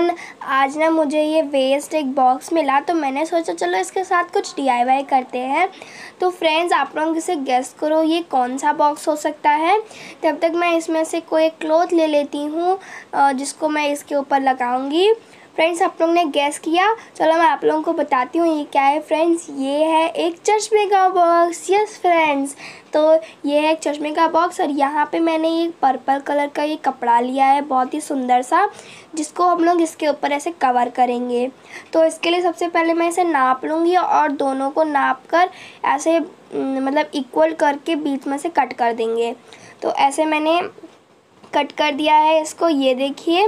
Everyone आज ना मुझे ये वेस्ट एक बॉक्स मिला तो मैंने सोचा चलो इसके साथ कुछ डीआईवाई करते हैं। तो फ्रेंड्स आप लोग इसे गेस करो, ये कौन सा बॉक्स हो सकता है? तब तक मैं इसमें से कोई क्लॉथ ले लेती हूँ जिसको मैं इसके ऊपर लगाऊँगी। फ्रेंड्स आप लोग ने गैस किया? चलो मैं आप लोगों को बताती हूँ, ये क्या है? फ्रेंड्स ये है एक चश्मे का बॉक्स यस फ्रेंड्स तो ये है एक चश्मे का बॉक्स और यहाँ पे मैंने ये पर्पल कलर का ये कपड़ा लिया है, बहुत ही सुंदर सा, जिसको हम लोग इसके ऊपर ऐसे कवर करेंगे। तो इसके लिए सबसे पहले मैं इसे नाप लूँगी और दोनों को नाप कर ऐसे मतलब इक्वल करके बीच में से कट कर देंगे। तो ऐसे मैंने कट कर दिया है इसको, ये देखिए।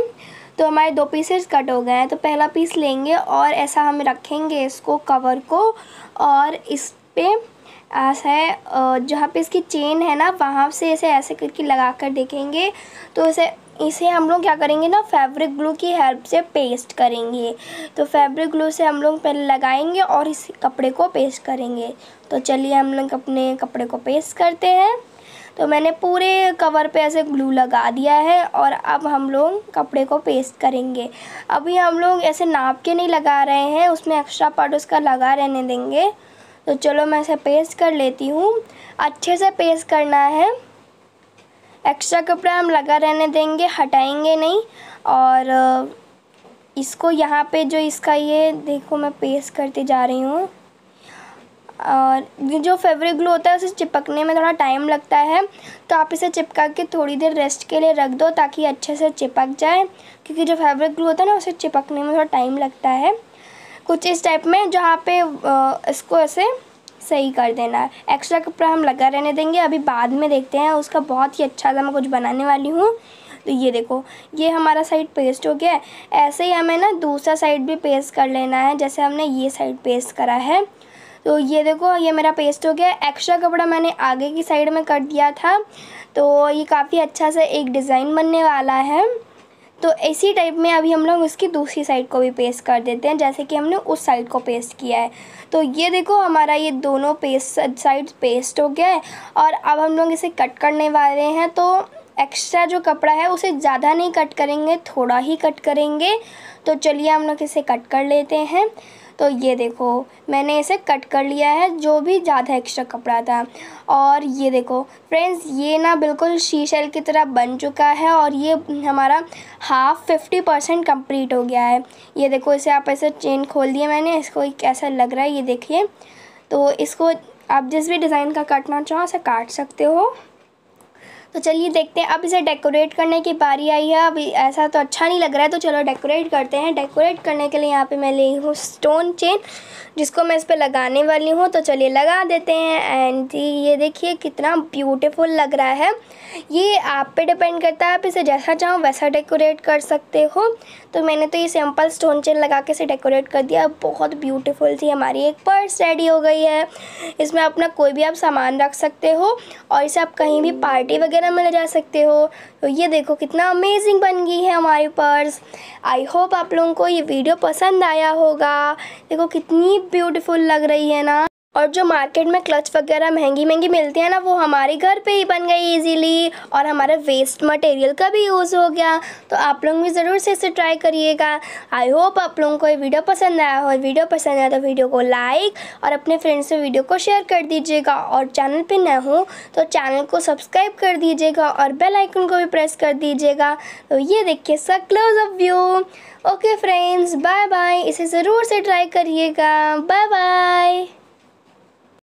तो हमारे दो पीसेस कट हो गए हैं तो पहला पीस लेंगे और ऐसा हम रखेंगे इसको कवर को और इस पे ऐसा है जहाँ पे इसकी चेन है ना, वहाँ से इसे ऐसे करके लगा कर देखेंगे। तो इसे इसे हम लोग क्या करेंगे ना, फैब्रिक ग्लू की हेल्प से पेस्ट करेंगे। तो फैब्रिक ग्लू से हम लोग पहले लगाएँगे और इस कपड़े को पेस्ट करेंगे। तो चलिए हम लोग अपने कपड़े को पेस्ट करते हैं। तो मैंने पूरे कवर पे ऐसे ग्लू लगा दिया है और अब हम लोग कपड़े को पेस्ट करेंगे। अभी हम लोग ऐसे नाप के नहीं लगा रहे हैं, उसमें एक्स्ट्रा पार्ट उसका लगा रहने देंगे। तो चलो मैं इसे पेस्ट कर लेती हूँ। अच्छे से पेस्ट करना है। एक्स्ट्रा कपड़ा हम लगा रहने देंगे, हटाएँगे नहीं। और इसको यहाँ पे जो इसका ये, देखो मैं पेस्ट करती जा रही हूँ। और जो फेब्रिक ग्लू होता है, उसे चिपकने में थोड़ा टाइम लगता है। तो आप इसे चिपका के थोड़ी देर रेस्ट के लिए रख दो, ताकि अच्छे से चिपक जाए। क्योंकि जो फेब्रिक ग्लू होता है ना, उसे चिपकने में थोड़ा टाइम लगता है। कुछ इस टाइप में जहाँ पे इसको ऐसे सही कर देना है। एक्स्ट्रा कपड़ा हम लगा रहने देंगे। अभी बाद में देखते हैं। उसका बहुत ही अच्छा सा मैं कुछ बनाने वाली हूँ। तो ये देखो, ये हमारा साइड पेस्ट हो गया। ऐसे ही हमें ना दूसरा साइड भी पेस्ट कर लेना है। जैसे हमने ये साइड पेस्ट करा है। तो ये देखो, ये मेरा पेस्ट हो गया। एक्स्ट्रा कपड़ा मैंने आगे की साइड में कट दिया था। तो ये काफ़ी अच्छा सा एक डिज़ाइन बनने वाला है। तो इसी टाइप में अभी हम लोग उसकी दूसरी साइड को भी पेस्ट कर देते हैं, जैसे कि हमने उस साइड को पेस्ट किया है। तो ये देखो, हमारा ये दोनों पेस्ट साइड पेस्ट हो गया है और अब हम लोग इसे कट करने वाले हैं। तो एक्स्ट्रा जो कपड़ा है, उसे ज़्यादा नहीं कट करेंगे, थोड़ा ही कट करेंगे। तो चलिए हम लोग इसे कट कर लेते हैं। तो ये देखो, मैंने इसे कट कर लिया है, जो भी ज़्यादा एक्स्ट्रा कपड़ा था। और ये देखो फ्रेंड्स ये ना बिल्कुल शीशल की तरह बन चुका है और ये हमारा हाफ़ फिफ्टी परसेंट कंप्लीट हो गया है। ये देखो, इसे आप ऐसे चेन खोल दिए मैंने, इसको कैसा लग रहा है, ये देखिए। तो इसको आप जिस भी डिज़ाइन का काटना चाहो, उसे काट सकते हो। तो चलिए देखते हैं। अब इसे डेकोरेट करने की बारी आई है। अभी ऐसा तो अच्छा नहीं लग रहा है तो चलो डेकोरेट करते हैं। डेकोरेट करने के लिए यहाँ पे मैं ली हूँ स्टोन चेन जिसको मैं इस पर लगाने वाली हूँ। तो चलिए लगा देते हैं। एंड ये देखिए कितना ब्यूटीफुल लग रहा है। ये आप पे डिपेंड करता है। आप इसे जैसा चाहो वैसा डेकोरेट कर सकते हो। तो मैंने तो ये सिंपल स्टोन चेन लगा के इसे डेकोरेट कर दिया। बहुत ब्यूटीफुल सी हमारी एक पर्स रेडी हो गई है। इसमें अपना कोई भी आप सामान रख सकते हो। और इसे आप कहीं भी पार्टी वगैरह में ले जा सकते हो। तो ये देखो कितना अमेजिंग बन गई है हमारी पर्स। आई होप आप लोगों को ये वीडियो पसंद आया होगा। देखो कितनी ब्यूटीफुल लग रही है ना। और जो मार्केट में क्लच वगैरह महँगी महँगी मिलती है ना, वो हमारे घर पे ही बन गई इजीली और हमारे वेस्ट मटेरियल का भी यूज़ हो गया। तो आप लोग भी ज़रूर से इसे ट्राई करिएगा। आई होप आप लोगों को ये वीडियो पसंद आया हो। वीडियो पसंद आया तो वीडियो को लाइक और अपने फ्रेंड्स से वीडियो को शेयर कर दीजिएगा। और चैनल पर न हो तो चैनल को सब्सक्राइब कर दीजिएगा और बेल आइकन को भी प्रेस कर दीजिएगा। तो ये देखिए सब close of view okay friends bye bye इसे ज़रूर से ट्राई करिएगा। Bye bye